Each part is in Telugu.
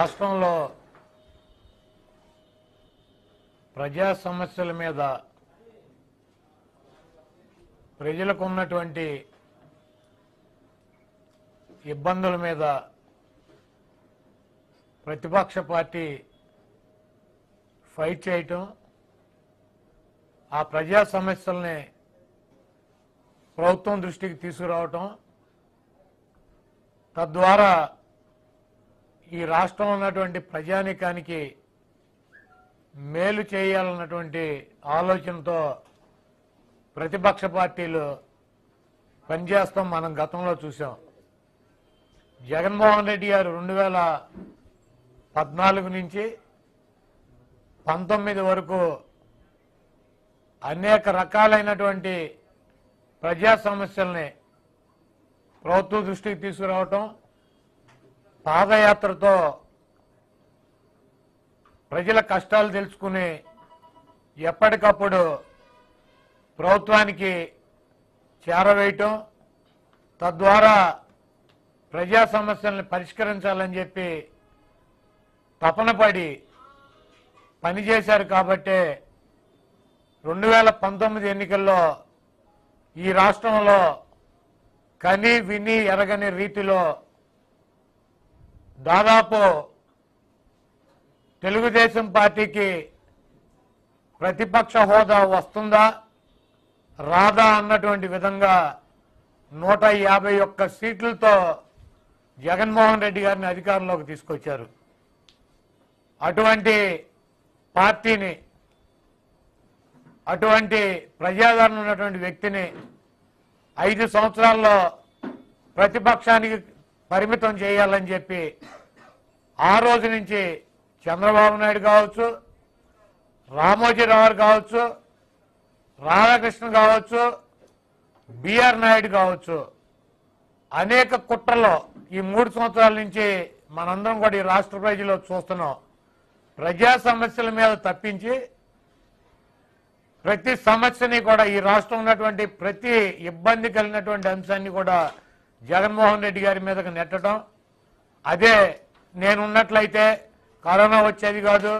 రాష్ట్రంలో ప్రజా సమస్యల మీద ప్రజలకు ఉన్నటువంటి ఇబ్బందుల మీద ప్రతిపక్ష పార్టీ ఫైట్ చేయటం ఆ ప్రజా సమస్యల్ని ప్రభుత్వం దృష్టికి తీసుకురావటం తద్వారా ఈ రాష్ట్రంలో ఉన్నటువంటి ప్రజానికానికి మేలు చేయాలన్నటువంటి ఆలోచనతో ప్రతిపక్ష పార్టీలు పనిచేస్తాం మనం గతంలో చూసాం. జగన్మోహన్ రెడ్డి గారు రెండు వేల పద్నాలుగు నుంచి పంతొమ్మిది వరకు అనేక రకాలైనటువంటి ప్రజా సమస్యల్ని ప్రభుత్వ దృష్టికి తీసుకురావటం పాదయాత్రతో ప్రజల కష్టాలు తెలుసుకుని ఎప్పటికప్పుడు ప్రభుత్వానికి చేరవేయటం తద్వారా ప్రజా సమస్యల్ని పరిష్కరించాలని చెప్పి తపనపడి పనిచేశారు కాబట్టే రెండు వేల పంతొమ్మిది ఎన్నికల్లో ఈ రాష్ట్రంలో కని విని ఎరగని రీతిలో దాదాపు తెలుగుదేశం పార్టీకి ప్రతిపక్ష హోదా వస్తుందా? రాదా అన్నటువంటి విధంగా నూట యాభై ఒక్క సీట్లతో జగన్మోహన్ రెడ్డి గారిని అధికారంలోకి తీసుకొచ్చారు. అటువంటి పార్టీని అటువంటి ప్రజాదరణ ఉన్నటువంటి వ్యక్తిని ఐదు సంవత్సరాల్లో ప్రతిపక్షానికి పరిమితం చేయాలని చెప్పి ఆ రోజు నుంచి చంద్రబాబు నాయుడు కావచ్చు రామోజీరావు కావచ్చు రాధాకృష్ణ కావచ్చు బిఆర్ నాయుడు కావచ్చు అనేక కుట్రలో ఈ మూడు సంవత్సరాల నుంచి మనందరం కూడా ఈ రాష్ట్ర ప్రజలు చూస్తున్నాం. ప్రజా సమస్యల మీద తప్పించి ప్రతి సమస్యని కూడా ఈ రాష్ట్రం ఉన్నటువంటి ప్రతి ఇబ్బంది కలిగినటువంటి అంశాన్ని కూడా జగన్మోహన్ రెడ్డి గారి మీదకి నెట్టడం. అదే నేనున్నట్లయితే కరోనా వచ్చేది కాదు.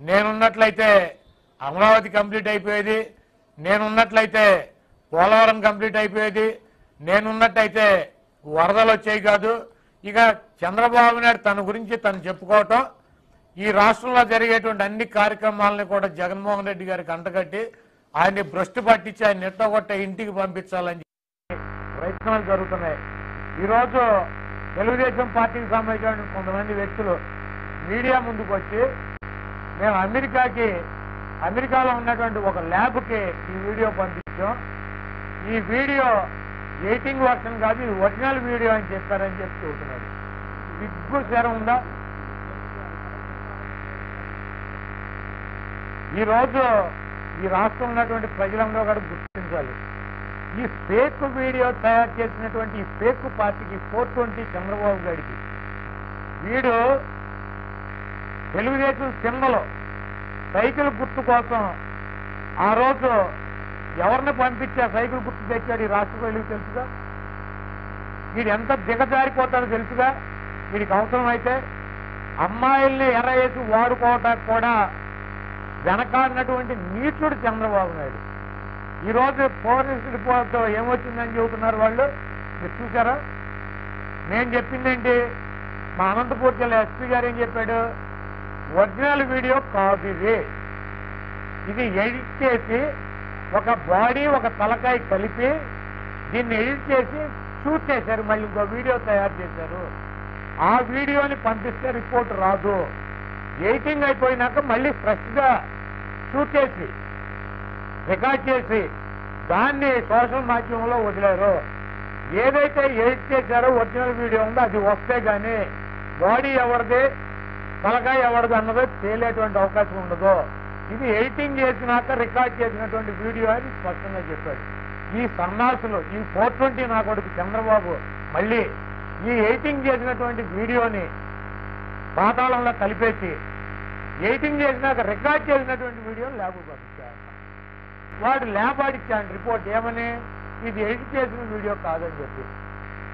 నేనున్నట్లయితే అమరావతి కంప్లీట్ అయిపోయేది. నేనున్నట్లయితే పోలవరం కంప్లీట్ అయిపోయేది. నేనున్నట్టయితే వరదలు వచ్చేవి కాదు. ఇక చంద్రబాబు నాయుడు తన గురించి తను చెప్పుకోవటం. ఈ రాష్ట్రంలో జరిగేటువంటి అన్ని కార్యక్రమాలని కూడా జగన్మోహన్ రెడ్డి గారికి అంటగట్టి ఆయన్ని భ్రష్టు పట్టించి ఆయన నెట్టగొట్ట ఇంటికి పంపించాలని ప్రయత్నాలు జరుగుతున్నాయి. ఈరోజు తెలుగుదేశం పార్టీకి సంబంధించిన కొంతమంది వ్యక్తులు మీడియా ముందుకు వచ్చి మేము అమెరికాకి అమెరికాలో ఉన్నటువంటి ఒక ల్యాబ్కి ఈ వీడియో పంపించాం. ఈ వీడియో ఎయిటింగ్ వర్షన్ కాదు ఇది ఒరిజినల్ వీడియో అని చెప్పారని చెప్పి చెబుతున్నారు సిగ్గు శరం ఉందా? ఈ రోజు ఈ రాష్ట్రంలో ఉన్నటువంటి ప్రజలందరూ కూడా గుర్తించాలి. ఈ ఫేక్ వీడియో తయారు చేసినటువంటి ఈ ఫేక్ పార్టీకి ఫోర్ ట్వంటీ చంద్రబాబు గారికి. వీడు తెలుగుదేశం సింబలు సైకిల్ గుర్తు కోసం ఆ రోజు ఎవరిని పంపించి ఆ సైకిల్ గుర్తు తెచ్చాడు ఈ రాష్ట్ర ప్రజలకు తెలుసుగా? వీడు ఎంత దిగజారిపోతాడో తెలుసుగా? వీడికి అవసరం అయితే అమ్మాయిల్ని ఎర్ర వేసి వాడుకోవటానికి కూడా వెనకాడినటువంటి నీచుడు చంద్రబాబు నాయుడు. ఈ రోజు ఫోరెస్ట్ రిపోర్ట్తో ఏమొచ్చిందని చెబుతున్నారు వాళ్ళు? మీరు చూసారా నేను చెప్పిందేంటి మా అనంతపూర్ జిల్లా ఎస్పీ గారు ఏం చెప్పాడు? ఒరిజినల్ వీడియో కాదు ఇది. ఇది ఎడిట్ చేసి ఒక బాడీ ఒక తలకాయ కలిపి దీన్ని ఎడిట్ చేసి షూట్ చేశారు. మళ్ళీ ఇంకో వీడియో తయారు చేశారు. ఆ వీడియోని పంపిస్తే రిపోర్ట్ రాదు. ఎయిటింగ్ అయిపోయినాక మళ్ళీ ఫ్రెష్గా షూట్ చేసి రికార్డ్ చేసి దాన్ని సోషల్ మాధ్యమంలో వదిలేరు. ఏదైతే ఎడిట్ చేశారో ఒరిజినల్ వీడియో ఉందో అది వస్తే కానీ బాడీ ఎవరిది తలకాయ ఎవరిది అన్నదో తేలేటువంటి అవకాశం ఉండదు. ఇది ఎడిటింగ్ చేసినాక రికార్డ్ చేసినటువంటి వీడియో అని స్పష్టంగా చెప్పాడు ఈ సన్నాసులు ఈ ఫోర్ ట్వంటీ నా కొడుకు చంద్రబాబు మళ్ళీ ఈ ఎడిటింగ్ చేసినటువంటి వీడియోని పాతాళంలో కలిపేసి ఎడిటింగ్ చేసినాక రికార్డ్ చేసినటువంటి వీడియోని ల్యాబ్ వాడు ల్యాబ్ రిపోర్ట్ ఏమని? ఇది ఎడిట్ చేసిన వీడియో కాదని చెప్పి.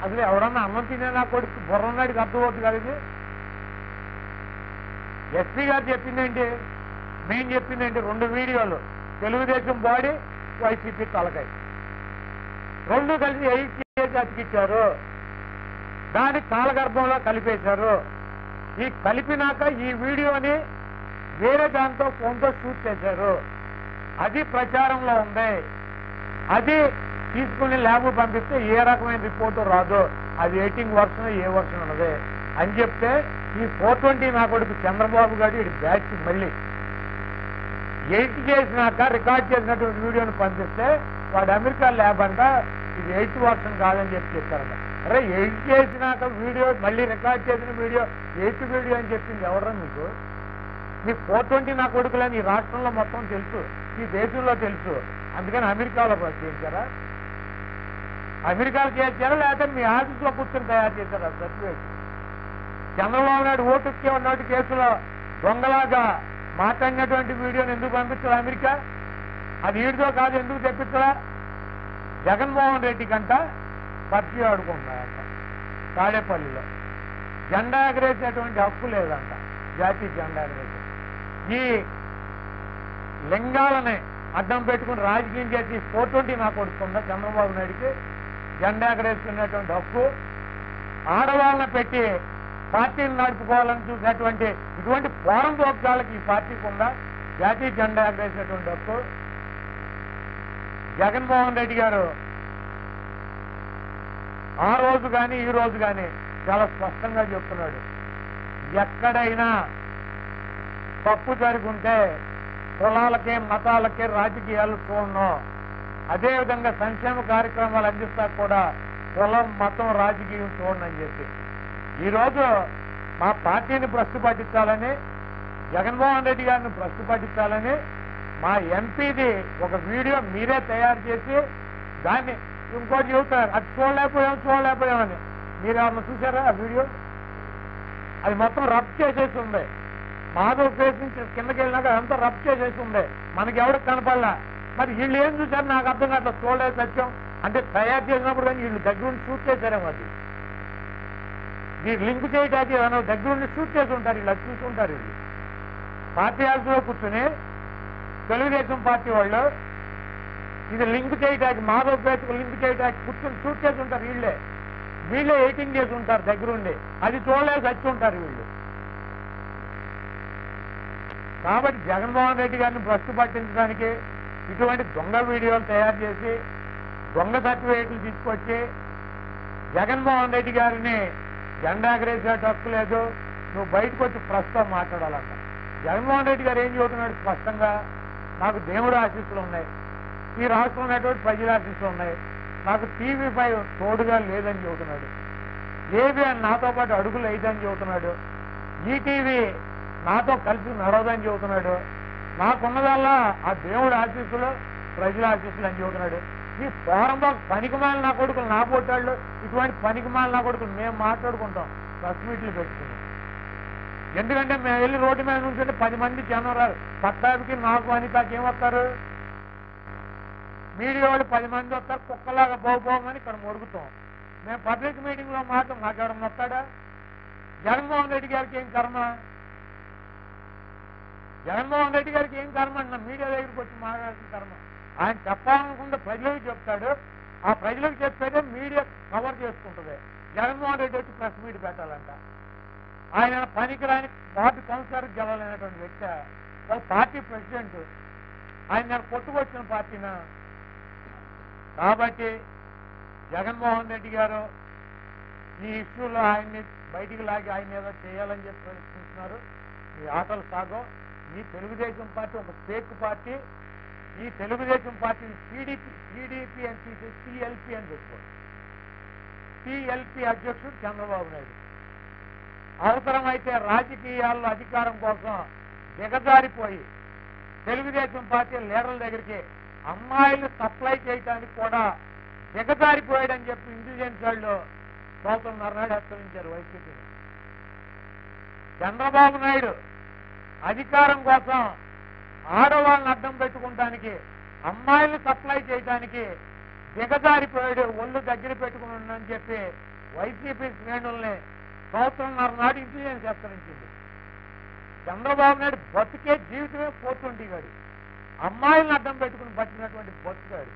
అసలు ఎవరన్నా అన్నం తినే నా కొడుకు బుర్రన్నాడికి అర్థమవుతుంది కదా ఇది? ఎస్పీ గారు చెప్పిందండి మేము చెప్పిందండి రెండు వీడియోలు. తెలుగుదేశం బాడీ వైసీపీ తలకాయ. రెండు కలిసి ఎయిట్ చేసి అతికిచ్చారు. దాని కాలగర్భంలో కలిపేశారు. ఈ కలిపినాక ఈ వీడియోని వేరే దాంతో ఫోన్తో షూట్ చేశారు. అది ప్రచారంలో ఉంది. అది తీసుకుని ల్యాబ్ పంపిస్తే ఏ రకమైన రిపోర్టు రాదు అది ఎయిటింగ్ వర్షన్ ఏ వర్షన్ ఉన్నది అని చెప్తే ఈ ఫోర్ ట్వంటీ నా కొడుకు చంద్రబాబు గారు ఇటు బ్యాచ్ మళ్ళీ. ఎయిట్ చేసినాక రికార్డ్ చేసినటువంటి వీడియోని పంపిస్తే వాడు అమెరికా ల్యాబ్ అంట ఇది ఎయిత్ వర్షన్ కాదని చెప్పి చెప్పారట. అరే ఎయిట్ చేసినాక వీడియో మళ్ళీ రికార్డ్ చేసిన వీడియో ఎయిత్ వీడియో అని చెప్పింది ఎవరా మీకు మీ ఫోర్ ట్వంటీ నా కొడుకులని ఈ రాష్ట్రంలో మొత్తం తెలుసు. ఈ దేశంలో తెలుసు. అందుకని అమెరికాలో చేయించారా? అమెరికాలో చేయించారా? లేకపోతే మీ ఆఫీస్లో కూర్చొని తయారు చేశారా? సర్టిఫికేట్ చంద్రబాబు నాయుడు ఓటుకే ఉన్నటువంటి కేసులో దొంగలాగా మాట్లాడినటువంటి వీడియోని ఎందుకు పంపించారు అమెరికా? అది వీడితో కాదు ఎందుకు తెప్పించరా? జగన్మోహన్ రెడ్డి కంట పర్చి ఆడుకుంటున్నాయంట తాడేపల్లిలో. జెండా ఎగరేసేటువంటి హక్కు లేదంట. జాతీయ జెండా ఎగరేసే ఈ లింగాలని అడ్డం పెట్టుకుని రాజకీయం చేసి ఫోర్ ట్వంటీ నాకు చంద్రబాబు నాయుడికి. జెండా ఎగరేసుకునేటువంటి హక్కు. ఆడవాళ్ళని పెట్టి పార్టీని నడుపుకోవాలని చూసినటువంటి ఇటువంటి పోరం దోగ్గాలకి ఈ పార్టీకి ఉందా జాతీయ జెండా ఎగరేసినటువంటి హక్కు. జగన్మోహన్ రెడ్డి గారు ఆ రోజు కానీ ఈ రోజు కానీ చాలా స్పష్టంగా చెప్తున్నాడు. ఎక్కడైనా తప్పు జరుగుంటే కులాలకే మతాలకే రాజకీయాలు చూడను. అదేవిధంగా సంక్షేమ కార్యక్రమాలు అందిస్తా కూడా కులం మతం రాజకీయం చూడండి అని చెప్పి. ఈరోజు మా పార్టీని భ్రష్టు పట్టించాలని జగన్మోహన్ రెడ్డి గారిని భ్రష్టు పట్టించాలని మా ఎంపీది ఒక వీడియో మీరే తయారు చేసి దాన్ని ఇంకోటి చెబుతారు అది చూడలేకపోయాం చూడలేకపోయామని మీరు ఏమన్నా చూసారా ఆ వీడియో? అది మొత్తం రబ్ చేసేసి ఉంది. మాధవ్ ఫేస్ నుంచి కిందకి వెళ్ళినాక అంతా రబ్ చేసేసి ఉండే. మనకి ఎవరికి కనపడలా? మరి వీళ్ళు ఏం చూశారు? నాకు అర్థం కావట్లేదు చూడలేదు సత్యం. అంటే తయారు చేసినప్పుడు కానీ వీళ్ళు దగ్గరుండి షూట్ చేశారేమో అది. మీరు లింక్ చేయడానికి ఏమైనా దగ్గరుండి షూట్ చేసి ఉంటారు. వీళ్ళు అది చూసుకుంటారు వీళ్ళు. పార్టీ ఆఫీసులో కూర్చుని తెలుగుదేశం పార్టీ వాళ్ళు ఇది లింక్ చేయడానికి మాధవ్ పేటకు లింక్ చేయడానికి కూర్చొని షూట్ చేసి ఉంటారు వీళ్ళే. వీళ్ళే ఎయిటింగ్ చేసి ఉంటారు దగ్గరుండి. అది చూడలేదు చచ్చి ఉంటారు వీళ్ళు. కాబట్టి జగన్మోహన్ రెడ్డి గారిని భ్రష్టు పట్టించడానికి ఇటువంటి దొంగ వీడియోలు తయారు చేసి దొంగ సర్టిఫికేట్లు తీసుకొచ్చి జగన్మోహన్ రెడ్డి గారిని జెండా ఎగరేసేట హక్కు లేదు. నువ్వు బయటకు వచ్చి ప్రస్తుతం మాట్లాడాలంట. జగన్మోహన్ రెడ్డి గారు ఏం చెబుతున్నాడు స్పష్టంగా? నాకు దేవుడు ఆశీస్సులు ఉన్నాయి. ఈ రాష్ట్రంలో ఉన్నటువంటి ప్రజల ఆశీస్సులు ఉన్నాయి. నాకు టీవీ తోడుగా లేదని చెబుతున్నాడు. ఏబిఎన్ నాతో పాటు అడుగులు అయిదని చెబుతున్నాడు. ఈటీవీ నాతో కలిసి నడవదని చెబుతున్నాడు. నాకున్నదల్లా ఆ దేవుడి ఆశీస్సులు ప్రజల ఆశీస్సులు అని చెబుతున్నాడు. ఈ ప్రారంభ పనికిమాల నా కొడుకులు నా పొట్టాళ్ళు ఇటువంటి పనికిమాల నా కొడుకులు మేము మాట్లాడుకుంటాం. ప్రెస్ మీట్లు పెట్టుకున్నాం. ఎందుకంటే మేము వెళ్ళి రోడ్డు మీద నుంచి పది మంది జనం రారు. పట్టాభికి నాకు అనితకి వస్తారు? మీడియా వాళ్ళు పది మంది వస్తారు కుక్కలాగా బాగుపోమని ఇక్కడ మొరుగుతాం మేము పబ్లిక్ మీటింగ్లో మాత్రం మాట మాట్లాడడం వస్తాడా? జగన్మోహన్ రెడ్డి గారికి ఏం కర్మ? జగన్మోహన్ రెడ్డి గారికి ఏం కర్మ అంటున్నా మీడియా దగ్గరికి వచ్చి మాట్లాడాల్సిన కర్మ. ఆయన చెప్పాలనుకుంటే ప్రజలకు చెప్తాడు. ఆ ప్రజలకు చెప్పేదే మీడియా కవర్ చేసుకుంటుంది. జగన్మోహన్ రెడ్డి వచ్చి ప్రెస్ మీట్ పెట్టాలంట. ఆయన పనికిరాని పార్టీ కౌన్సిలర్ గెలవాలనేటువంటి వ్యక్తి. Party president. ఆయన నేను కొట్టుకొచ్చిన పార్టీనా? కాబట్టి జగన్మోహన్ రెడ్డి గారు ఈ ఇష్యూలో ఆయన్ని బయటికి లాగి ఆయన ఏదో చేయాలని చెప్పి ప్రయత్నిస్తున్నారు. ఈ ఆటలు సాగో. ఈ తెలుగుదేశం పార్టీ ఒక ఫేక్ పార్టీ. ఈ తెలుగుదేశం పార్టీని టీడీపీ టీడీపీ అని తీసేసి టీఎల్పీ అని చెప్పుకోండి టీఎల్పీ అధ్యక్షుడు చంద్రబాబు నాయుడు. అవసరమైతే రాజకీయాల్లో అధికారం కోసం దిగజారిపోయి తెలుగుదేశం పార్టీ లీడర్ల దగ్గరికి అమ్మాయిలు సప్లై చేయడానికి కూడా దిగజారిపోయాడని చెప్పి ఇంటెలిజెన్స్ వాళ్ళు సోదరు నాడు హెచ్చరించారు వైసీపీ చంద్రబాబు నాయుడు అధికారం కోసం ఆడవాళ్ళని అడ్డం పెట్టుకుంటానికి అమ్మాయిల్ని సప్లై చేయడానికి దిగజారిపోయాడు ఒళ్ళు దగ్గర పెట్టుకుని ఉండని చెప్పి వైసీపీ శ్రేణుల్ని సంవత్సరంన్నర నాడు ఇంటెలిజెన్స్ హెచ్చరించింది చంద్రబాబు నాయుడు బతికే జీవితమే పోతుండేవాడు. అమ్మాయిలను అడ్డం పెట్టుకుని బతికినటువంటి బతుకాడు